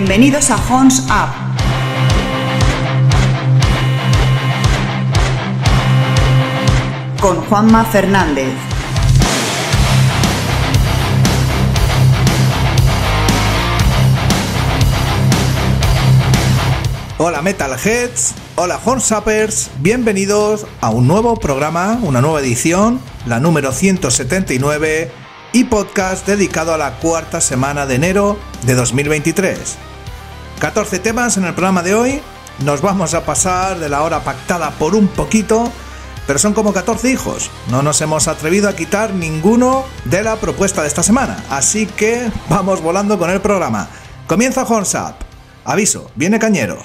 Bienvenidos a Horns Up. Con Juanma Fernández. Hola Metalheads, hola Hornsappers, bienvenidos a un nuevo programa, una nueva edición, la número 179 y podcast dedicado a la cuarta semana de enero de 2023. 14 temas en el programa de hoy, nos vamos a pasar de la hora pactada por un poquito, pero son como 14 hijos, no nos hemos atrevido a quitar ninguno de la propuesta de esta semana, así que vamos volando con el programa. Comienza Hornsap. Aviso, viene cañero.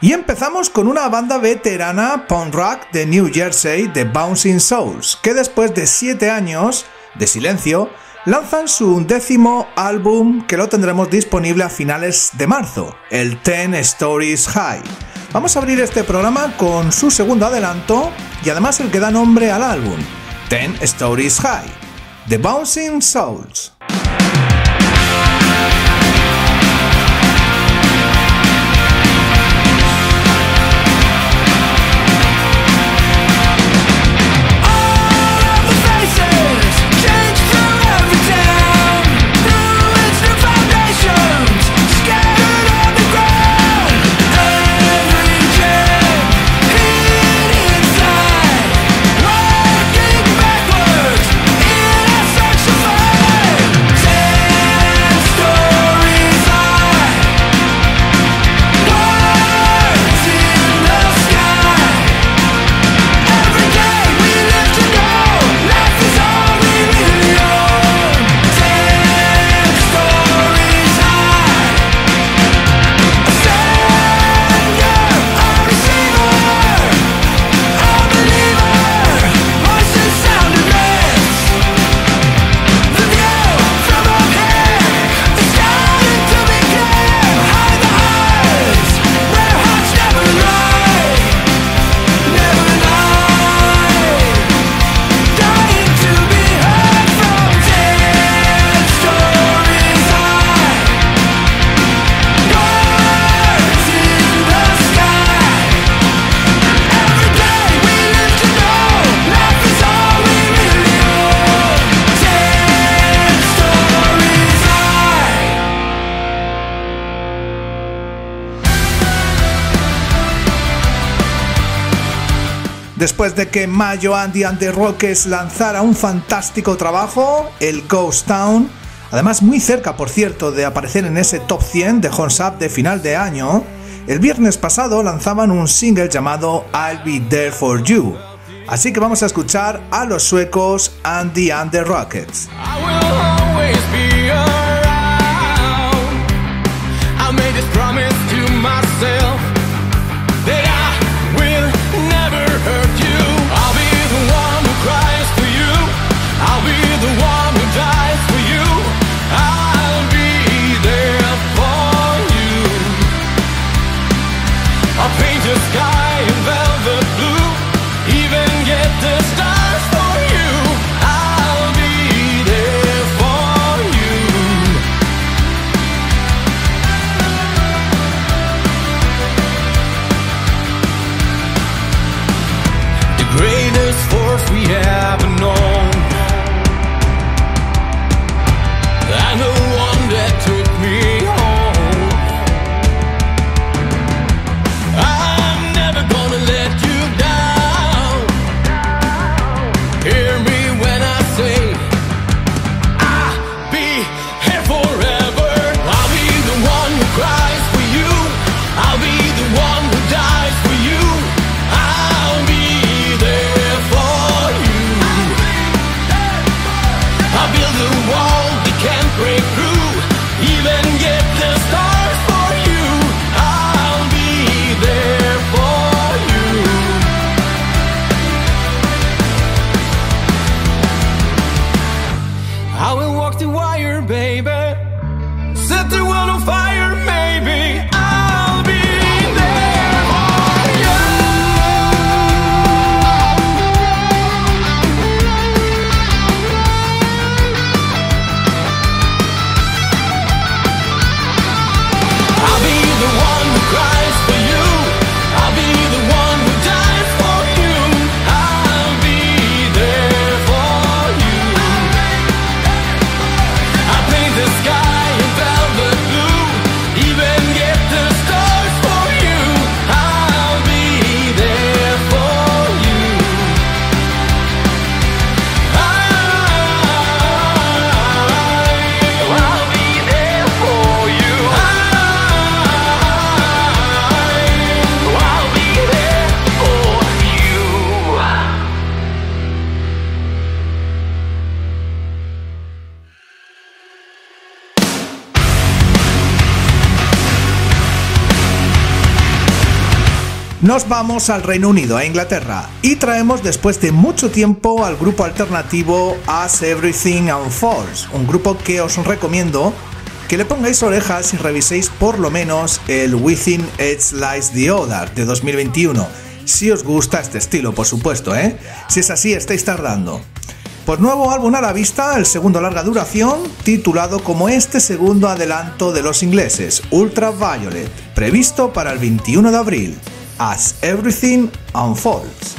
Y empezamos con una banda veterana punk rock de New Jersey, The Bouncing Souls, que después de 7 años de silencio, lanzan su décimo álbum que lo tendremos disponible a finales de marzo, el Ten Stories High. Vamos a abrir este programa con su segundo adelanto y además el que da nombre al álbum, Ten Stories High, The Bouncing Souls. Después de que Mayo Andy and the Rockets lanzara un fantástico trabajo, el Ghost Town, además muy cerca por cierto de aparecer en ese top 100 de Horns Up de final de año, el viernes pasado lanzaban un single llamado I'll Be There For You. Así que vamos a escuchar a los suecos Andy and the Rockets. Nos vamos al Reino Unido, a Inglaterra, y traemos después de mucho tiempo al grupo alternativo As Everything Unfolds, un grupo que os recomiendo que le pongáis orejas y reviséis por lo menos el Within Edge Lies the Other de 2021. Si os gusta este estilo, por supuesto, ¿eh? Si es así, estáis tardando. Pues nuevo álbum a la vista, el segundo larga duración, titulado como este segundo adelanto de los ingleses, Ultraviolet, previsto para el 21 de abril. As Everything Unfolds.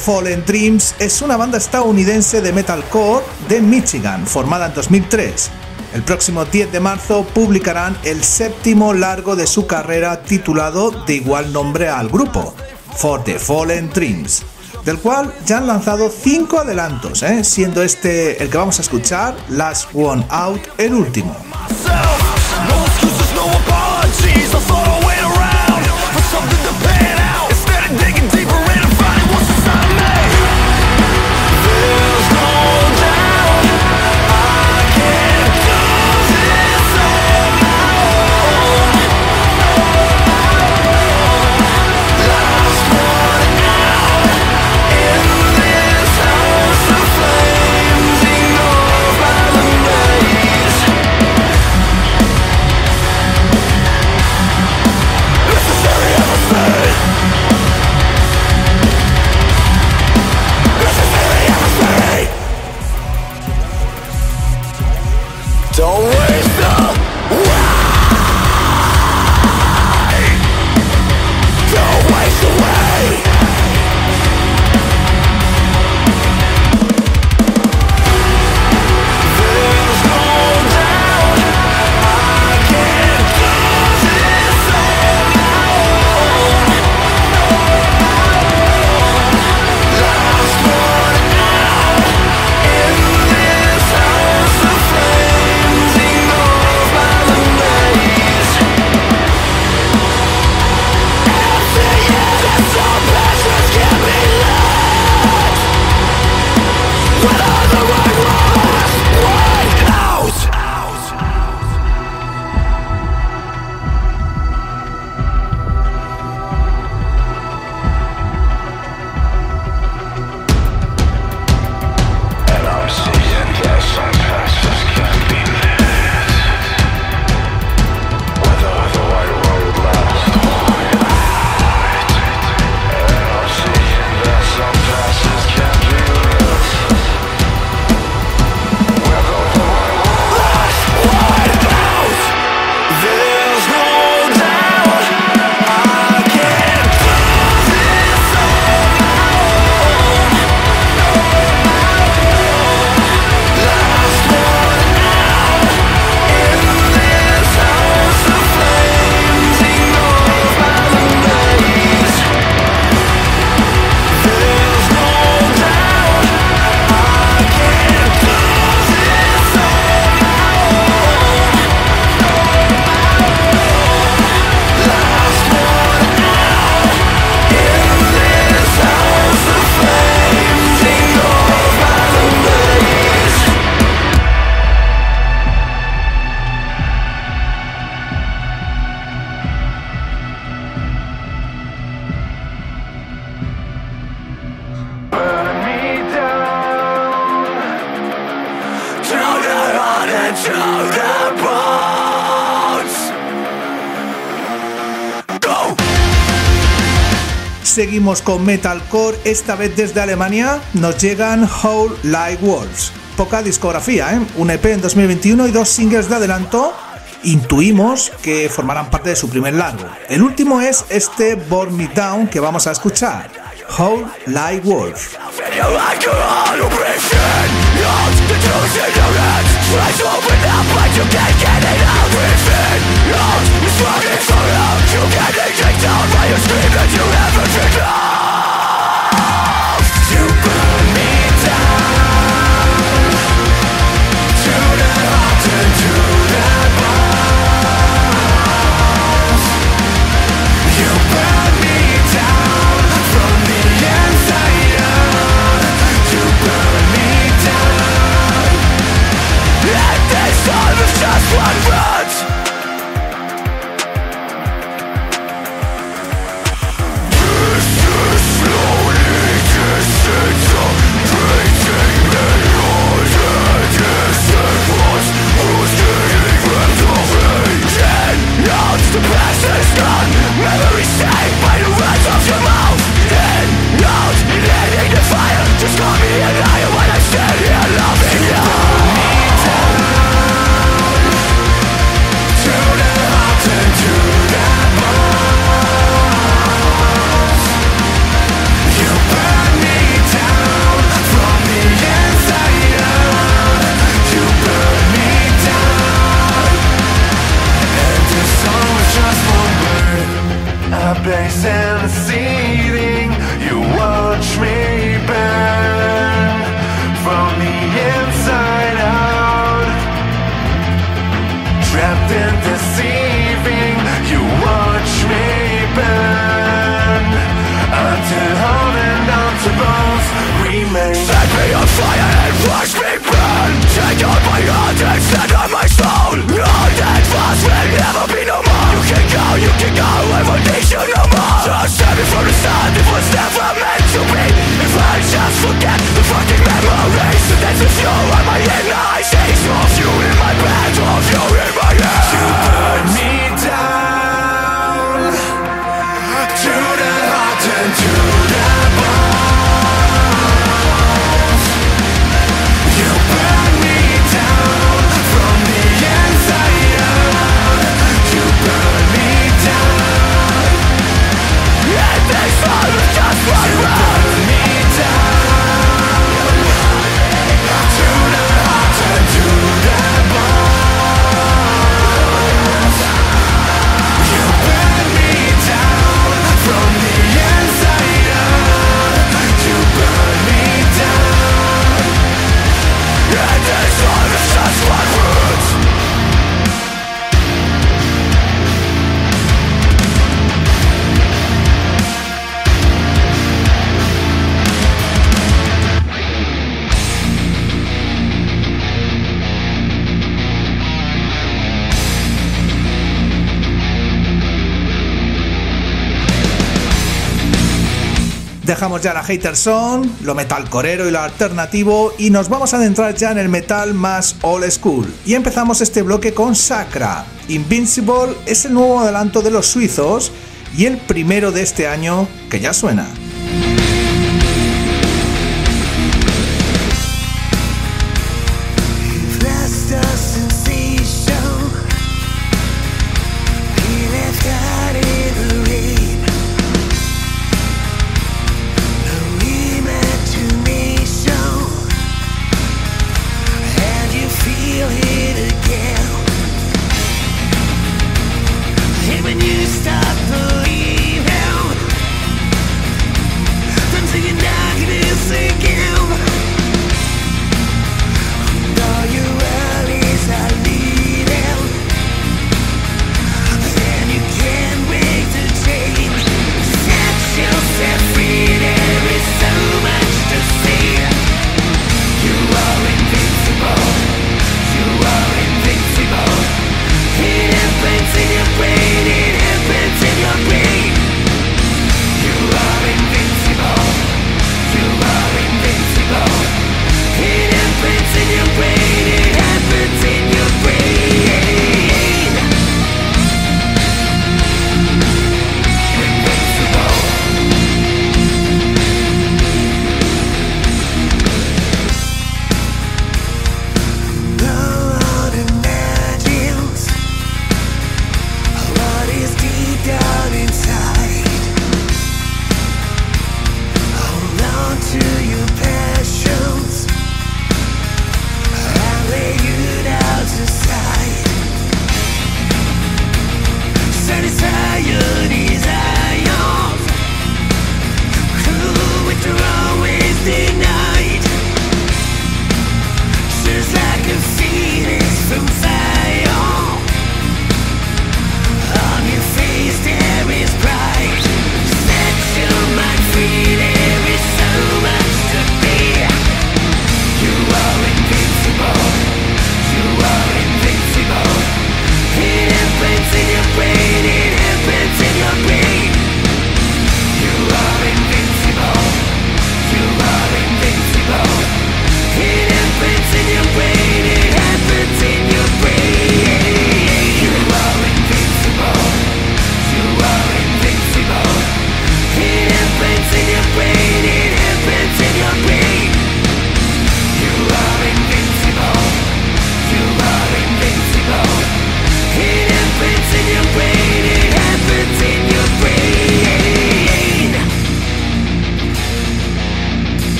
Fallen Dreams es una banda estadounidense de metalcore de Michigan, formada en 2003. El próximo 10 de marzo publicarán el séptimo largo de su carrera titulado de igual nombre al grupo, For the Fallen Dreams, del cual ya han lanzado 5 adelantos, ¿eh? siendo este el que vamos a escuchar, Last One Out, el último. Seguimos con metalcore, esta vez desde Alemania nos llegan Whole Like Wolves. Poca discografía, ¿eh? un EP en 2021 y dos singles de adelanto. Intuimos que formarán parte de su primer largo. El último es este Born Me Down que vamos a escuchar. Whole Like you like your own oppression the truth to open up but you can't get it out for You kicked by your scream that you never dreamed of ya la hater song, lo metalcorero y lo alternativo y nos vamos a adentrar ya en el metal más old school. Y empezamos este bloque con Sacra. Invincible es el nuevo adelanto de los suizos y el primero de este año que ya suena.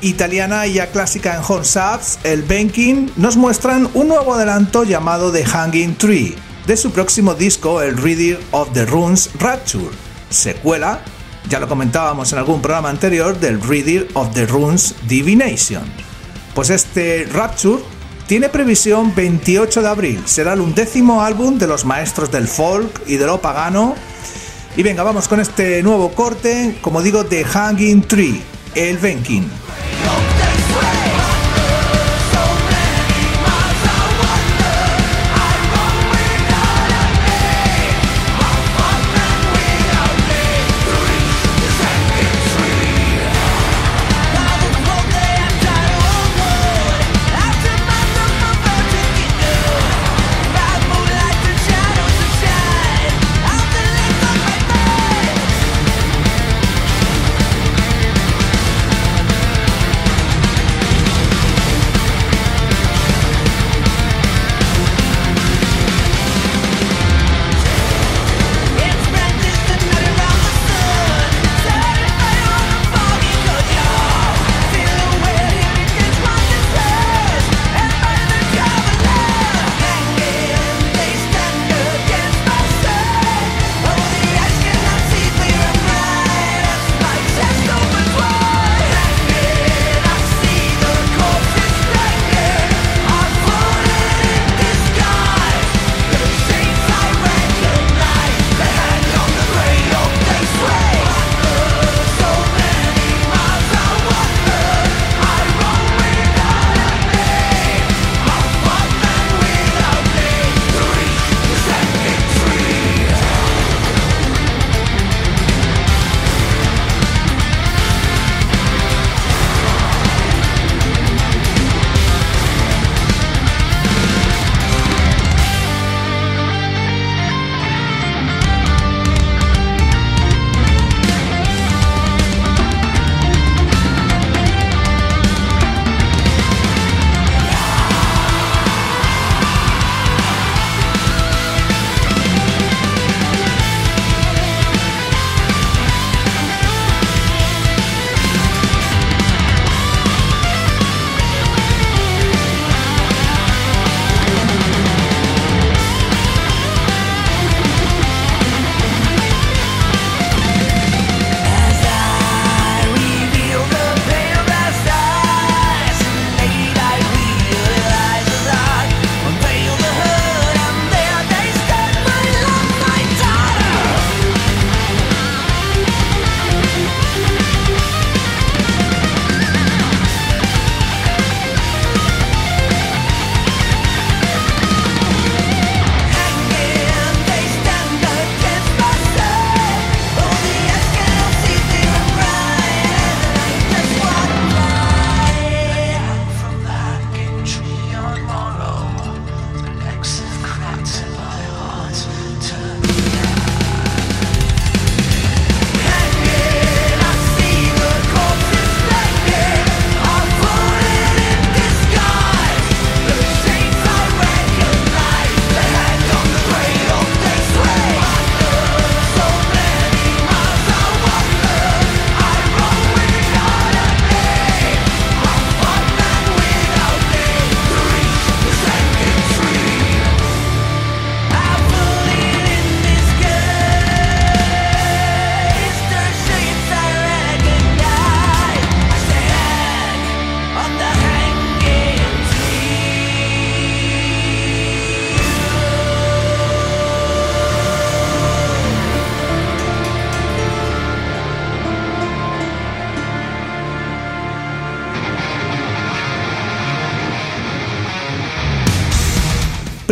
Italiana y ya clásica en Horns Ups, el Banking, nos muestran un nuevo adelanto llamado The Hanging Tree, de su próximo disco, el Reader of the Runes Rapture, secuela, ya lo comentábamos en algún programa anterior, del Reader of the Runes Divination. Pues este Rapture tiene previsión 28 de abril, será el undécimo álbum de los maestros del folk y de lo pagano. Y venga, vamos con este nuevo corte, como digo, The Hanging Tree, el Venkin.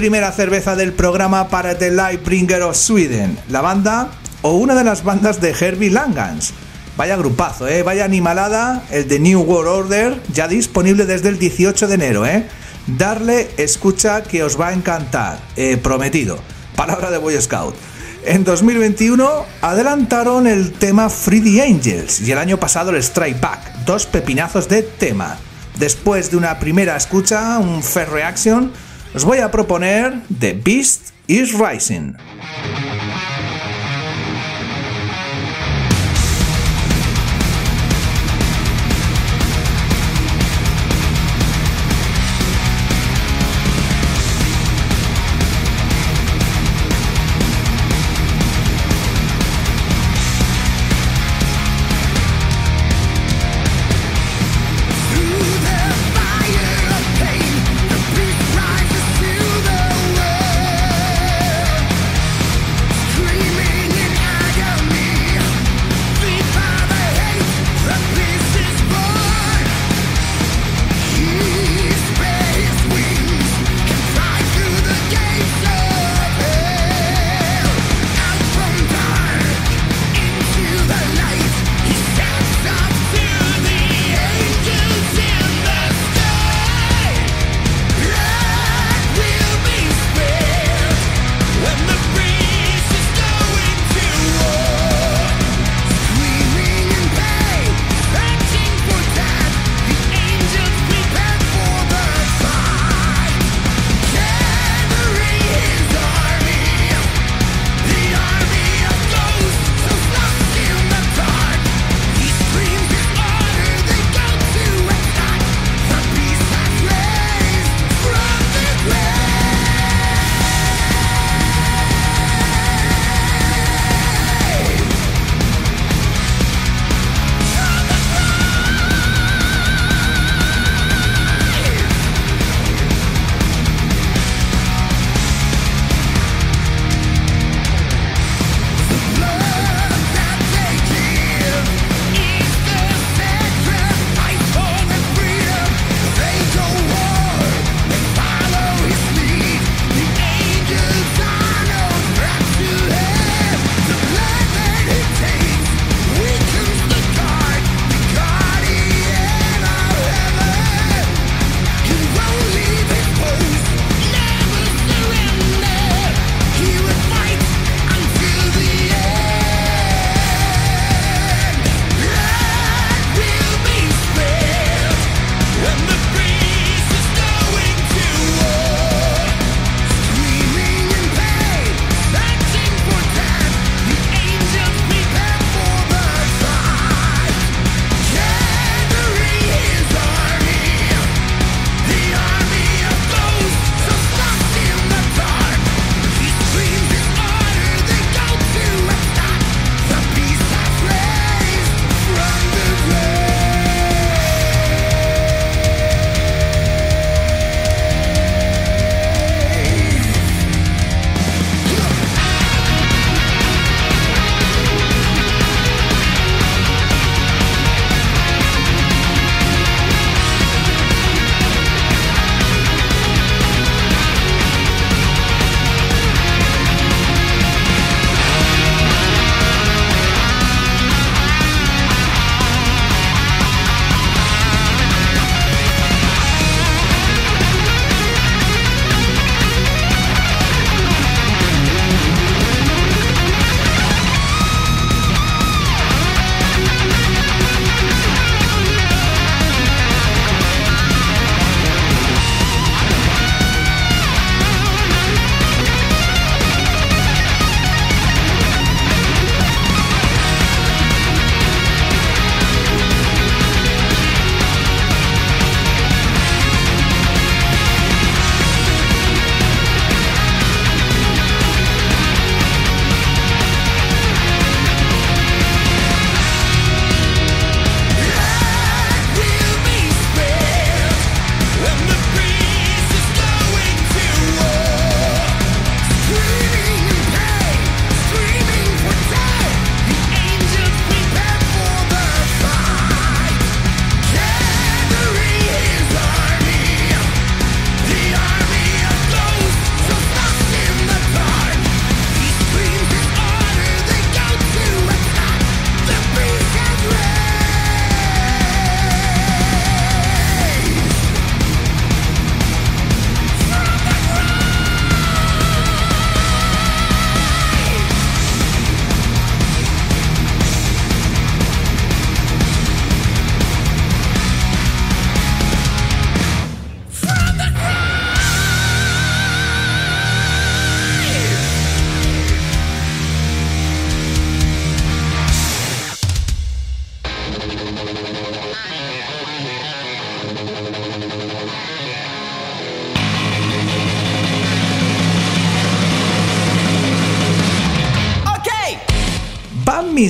Primera cerveza del programa para The Lightbringer of Sweden, la banda o una de las bandas de Herbie Langans. Vaya grupazo, ¿eh? vaya animalada, el de New World Order, ya disponible desde el 18 de enero. ¿eh? Darle escucha que os va a encantar, eh, prometido. Palabra de Boy Scout. En 2021 adelantaron el tema Free the Angels y el año pasado el Strike Back, dos pepinazos de tema. Después de una primera escucha, un Fair Reaction, os voy a proponer The Beast is Rising.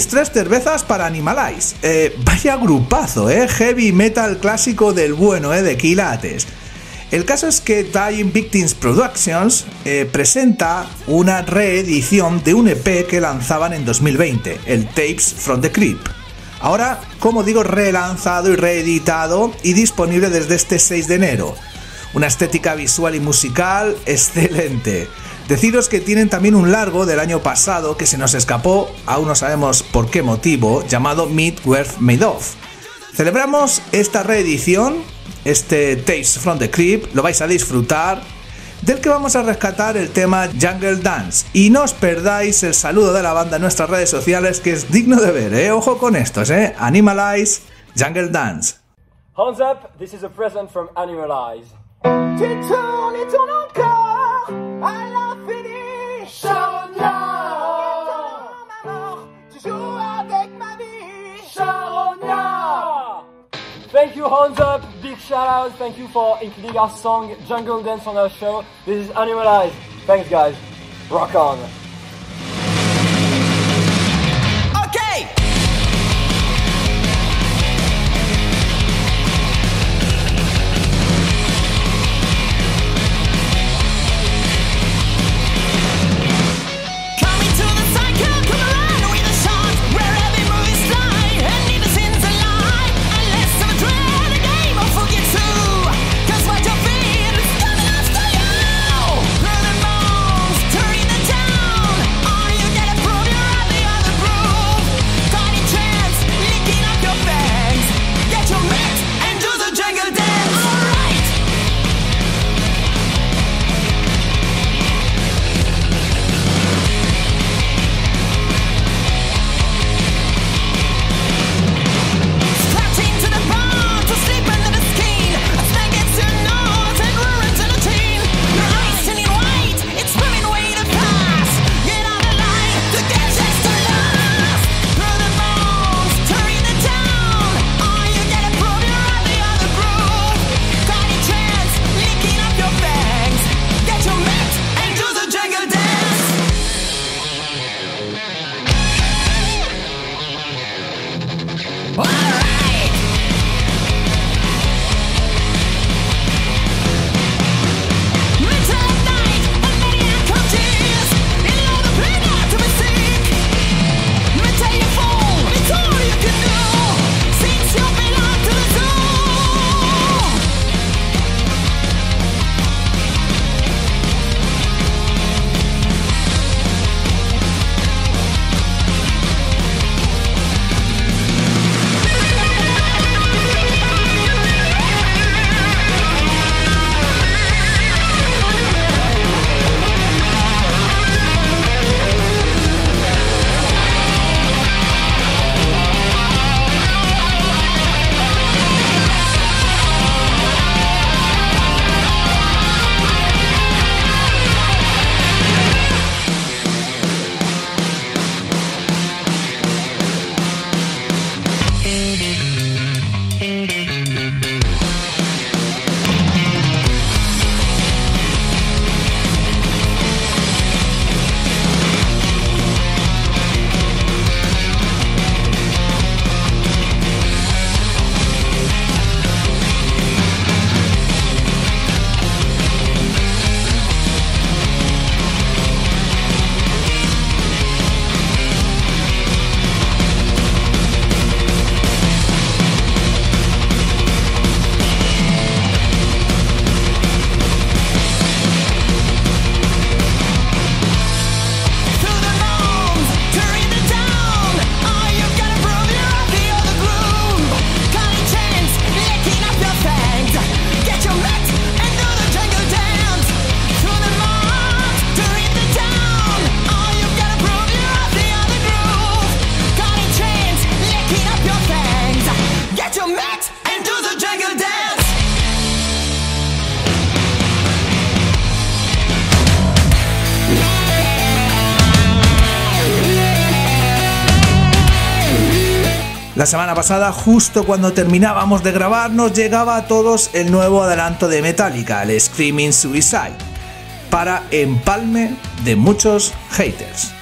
Tres cervezas para Animalize. Eh, vaya grupazo, ¿eh? Heavy metal clásico del bueno, ¿eh? De quilates. El caso es que Dying Victims Productions eh, presenta una reedición de un EP que lanzaban en 2020, el Tapes from the Crypt. Ahora, como digo, relanzado y reeditado y disponible desde este 6 de enero. Una estética visual y musical excelente. Deciros que tienen también un largo del año pasado que se nos escapó, aún no sabemos por qué motivo, llamado Meet Worth Made Of. Celebramos esta reedición, este Taste from the Crypt, lo vais a disfrutar, del que vamos a rescatar el tema Jungle Dance. Y no os perdáis el saludo de la banda en nuestras redes sociales que es digno de ver, ¿eh? Ojo con estos, ¿eh? Animalize, Jungle Dance. Hands up, this is a present from Thank you, Hands Up. Big shout out. Thank you for including our song Jungle Dance on our show. This is Animalize. Thanks, guys. Rock on. La semana pasada, justo cuando terminábamos de grabar, nos llegaba a todos el nuevo adelanto de Metallica, el Screaming Suicide, para empalme de muchos haters.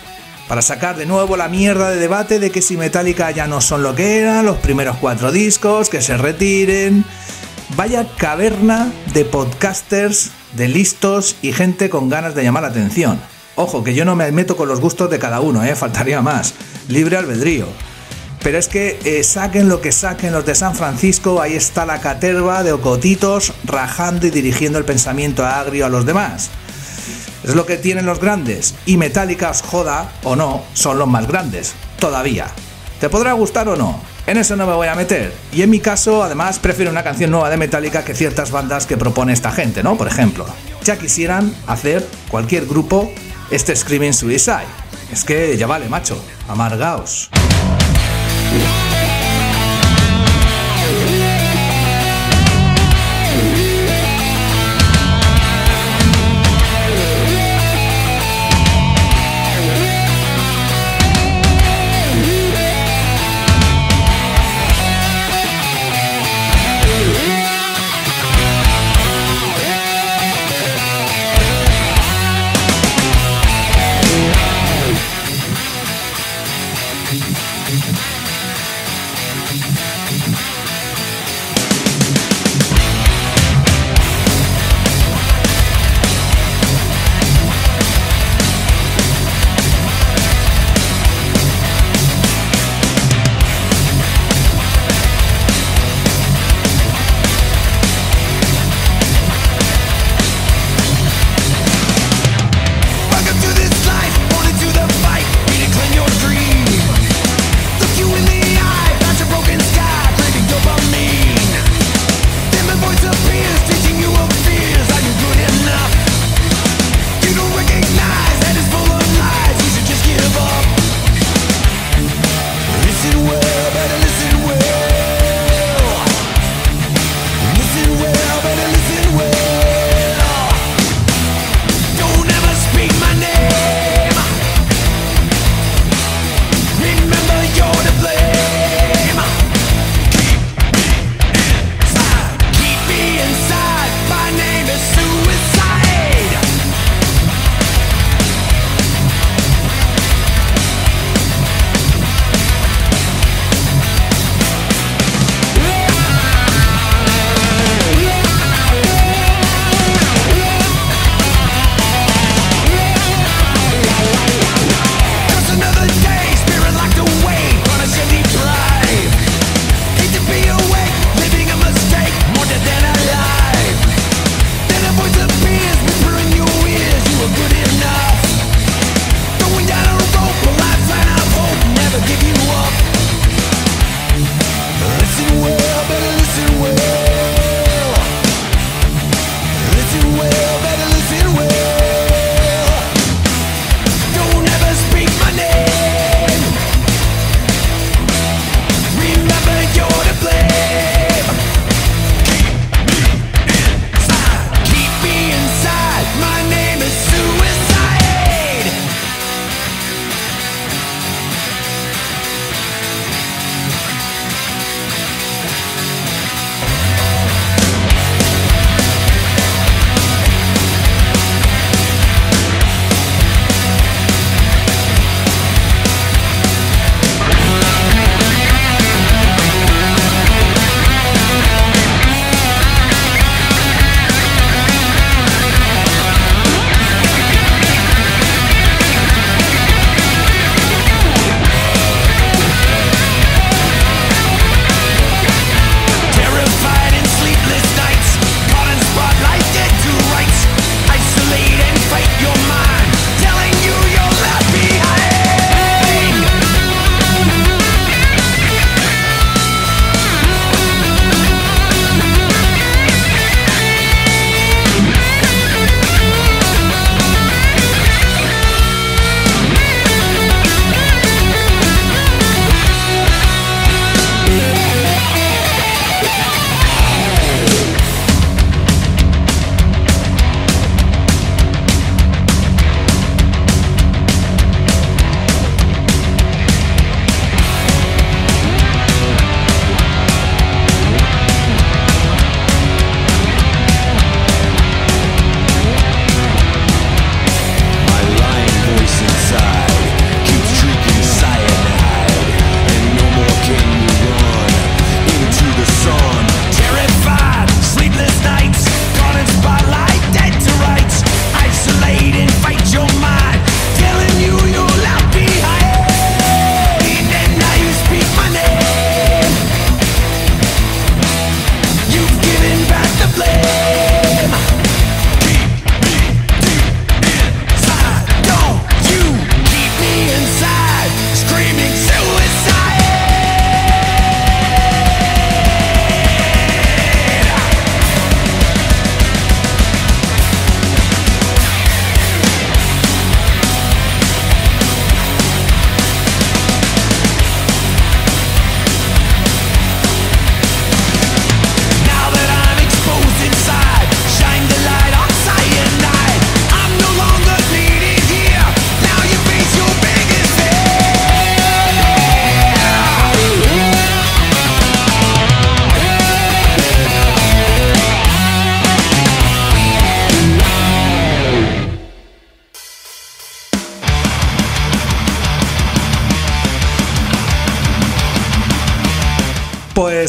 para sacar de nuevo la mierda de debate de que si Metallica ya no son lo que eran, los primeros cuatro discos, que se retiren. Vaya caverna de podcasters, de listos y gente con ganas de llamar la atención. Ojo, que yo no me meto con los gustos de cada uno, ¿eh? faltaría más. Libre albedrío. Pero es que eh, saquen lo que saquen los de San Francisco, ahí está la caterva de ocotitos rajando y dirigiendo el pensamiento agrio a los demás. Es lo que tienen los grandes. Y Metallica, joda o no, son los más grandes. Todavía. ¿Te podrá gustar o no? En eso no me voy a meter. Y en mi caso, además, prefiero una canción nueva de Metallica que ciertas bandas que propone esta gente, ¿no? Por ejemplo, ya quisieran hacer cualquier grupo este Screaming Suicide. Es que ya vale, macho. Amargaos. you.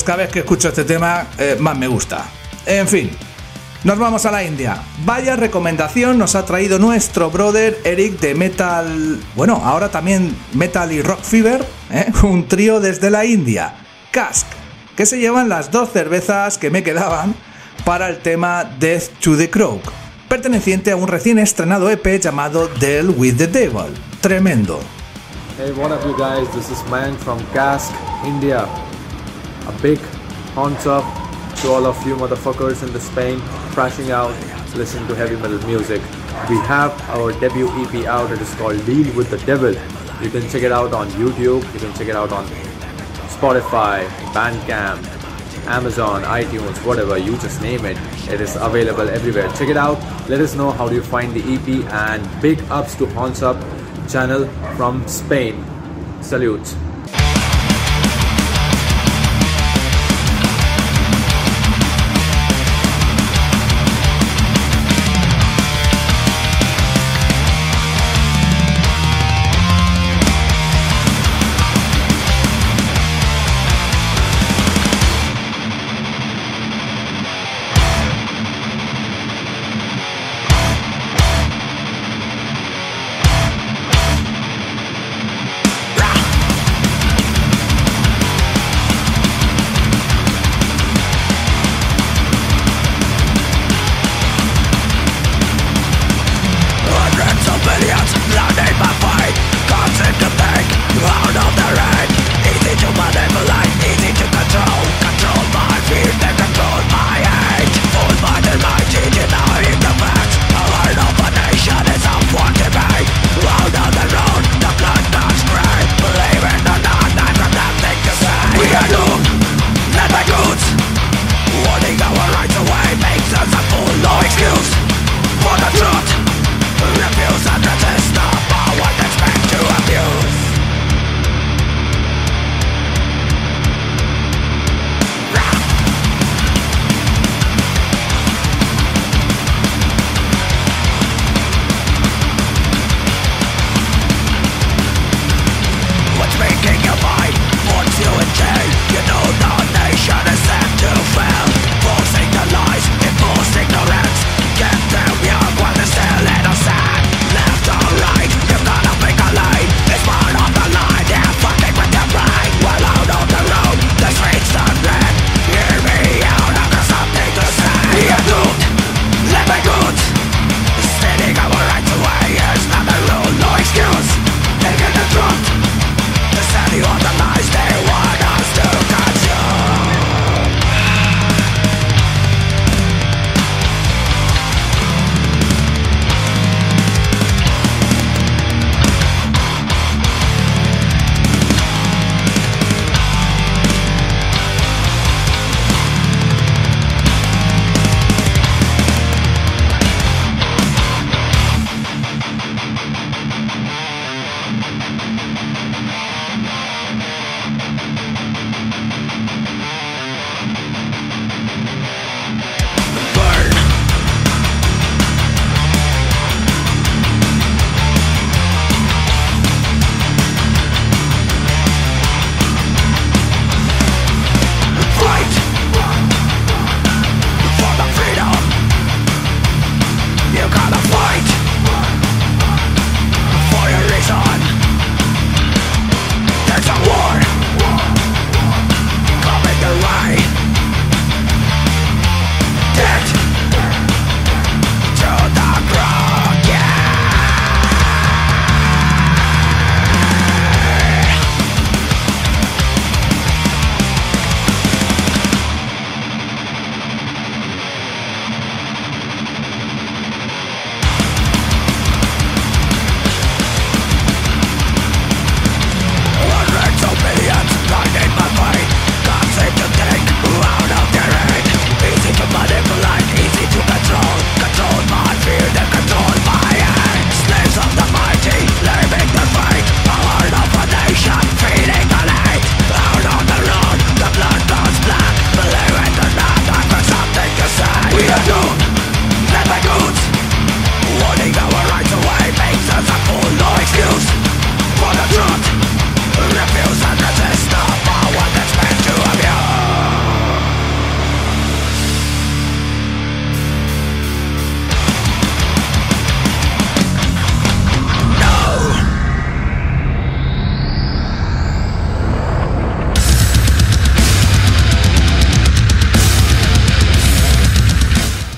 Pues cada vez que escucho este tema eh, más me gusta. En fin, nos vamos a la India. Vaya recomendación nos ha traído nuestro brother Eric de Metal, bueno, ahora también Metal y Rock Fever, ¿eh? un trío desde la India, Cask, que se llevan las dos cervezas que me quedaban para el tema Death to the Croak, perteneciente a un recién estrenado EP llamado Deal with the Devil. Tremendo. Hey, what up, you guys? This is Mayank from Cask, India. A big horns up to all of you motherfuckers in the Spain, crashing out, listening to heavy metal music. We have our debut EP out. It is called Deal with the Devil. You can check it out on YouTube. You can check it out on Spotify, Bandcamp, Amazon, iTunes, whatever. You just name it. It is available everywhere. Check it out. Let us know how do you find the EP and big ups to Horns Up channel from Spain. Salute.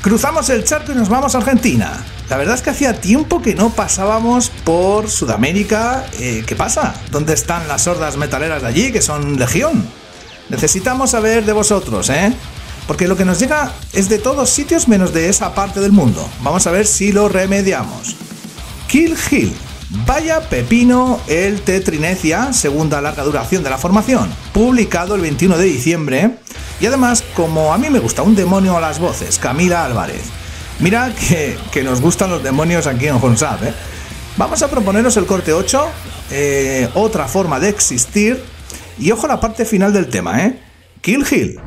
Cruzamos el charco y nos vamos a Argentina. La verdad es que hacía tiempo que no pasábamos por Sudamérica. Eh, ¿Qué pasa? ¿Dónde están las hordas metaleras de allí, que son legión? Necesitamos saber de vosotros, ¿eh? Porque lo que nos llega es de todos sitios menos de esa parte del mundo. Vamos a ver si lo remediamos. Kill Hill. Vaya pepino el Tetrinecia, segunda larga duración de la formación, publicado el 21 de diciembre. Y además, como a mí me gusta un demonio a las voces, Camila Álvarez. Mira que, que nos gustan los demonios aquí en Honsab, ¿eh? Vamos a proponeros el corte 8, eh, otra forma de existir. Y ojo la parte final del tema, ¿eh? Kill Hill.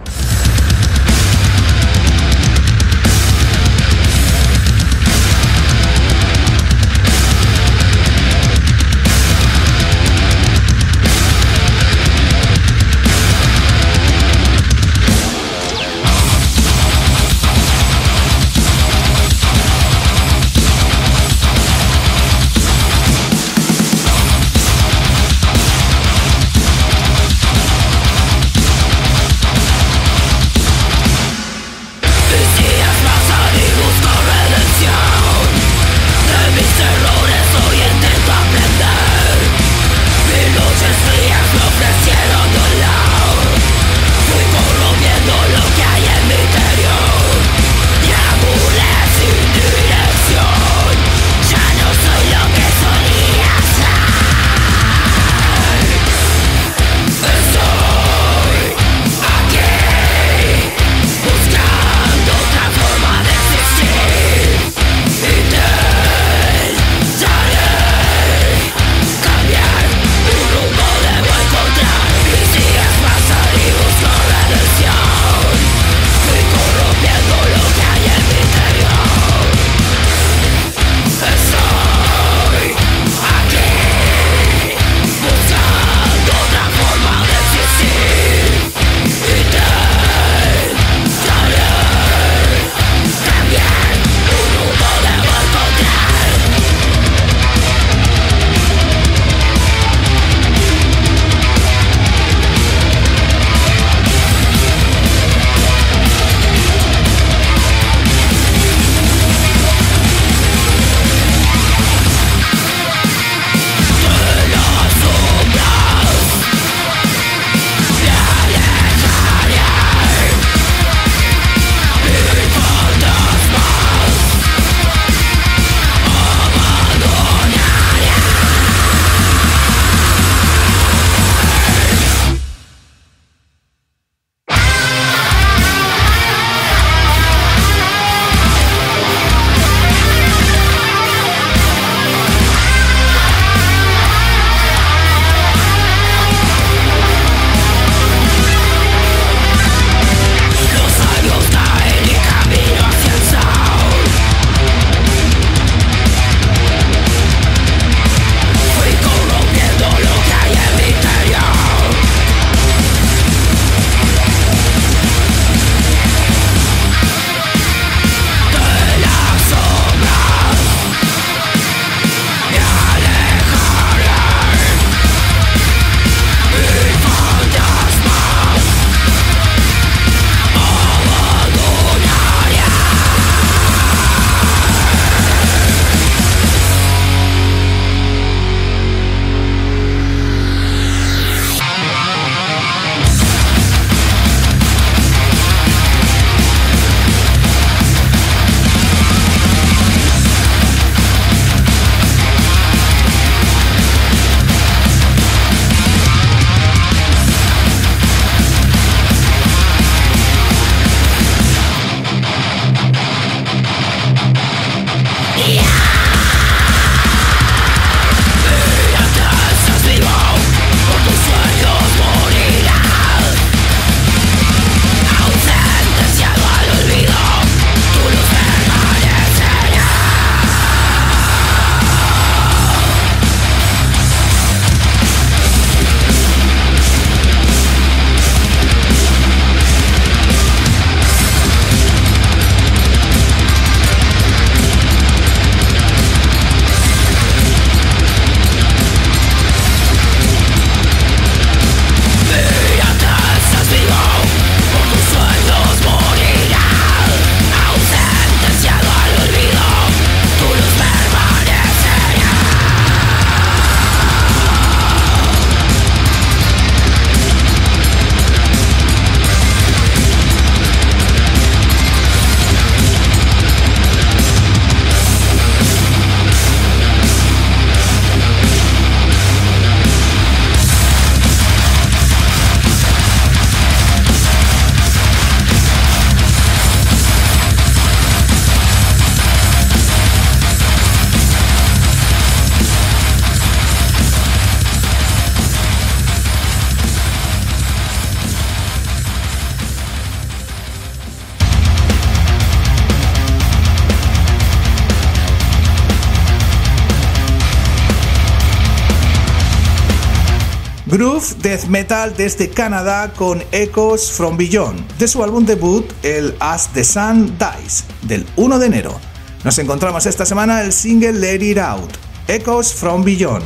Death Metal desde Canadá con Echoes from Beyond, de su álbum debut, el As the Sun Dies, del 1 de enero. Nos encontramos esta semana el single Let It Out, Echoes from Beyond.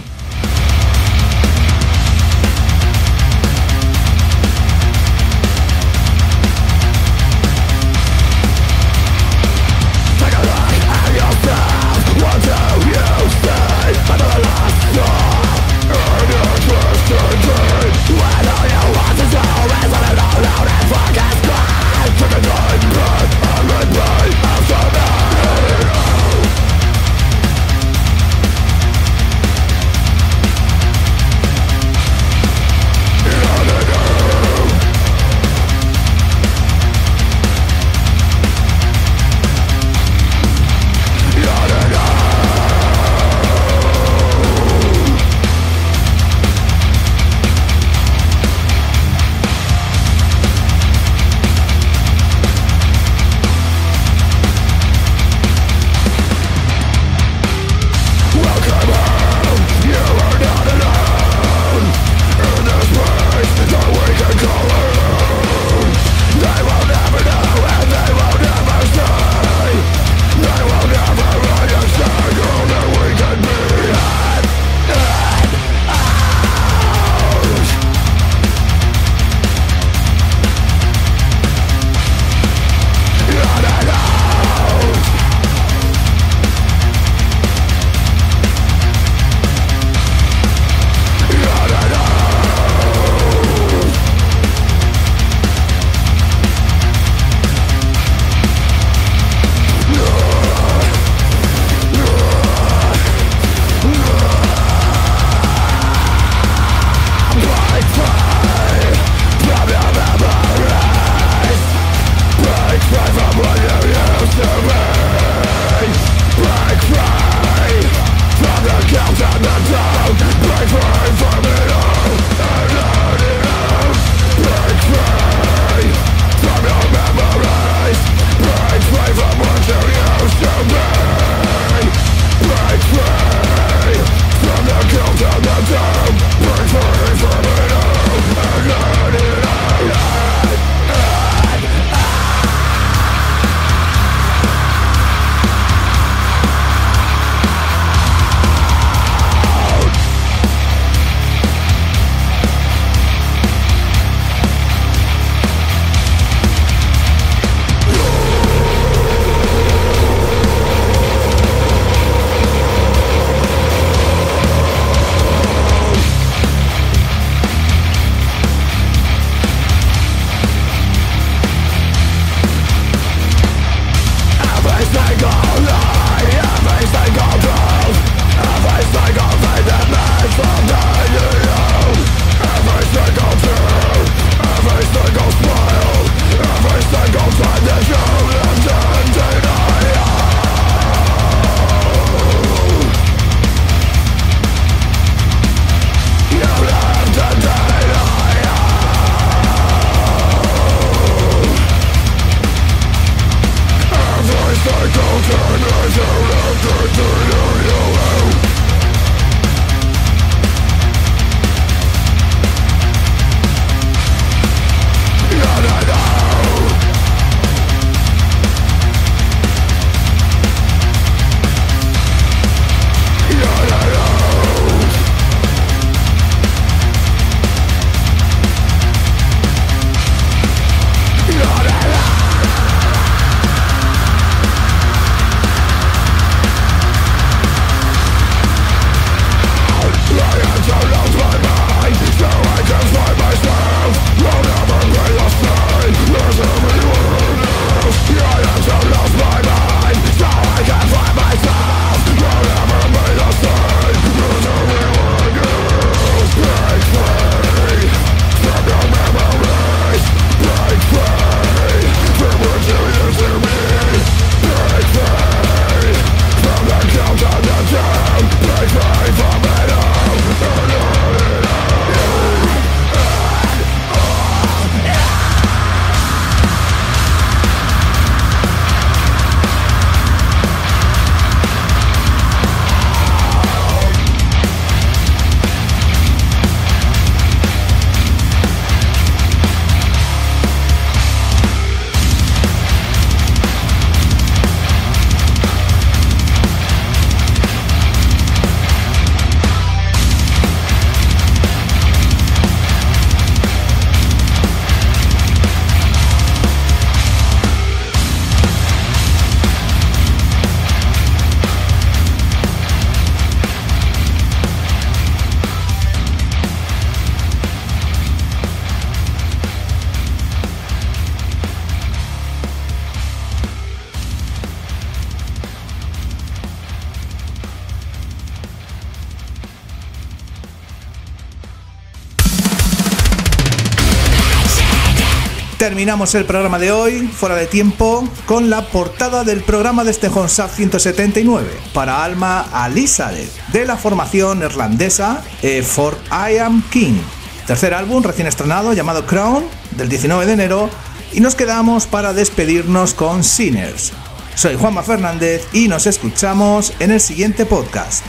Terminamos el programa de hoy, fuera de tiempo, con la portada del programa de este Honsap 179 para Alma Alizade, de la formación irlandesa eh, For I Am King. Tercer álbum recién estrenado llamado Crown, del 19 de enero, y nos quedamos para despedirnos con Sinners. Soy Juanma Fernández y nos escuchamos en el siguiente podcast.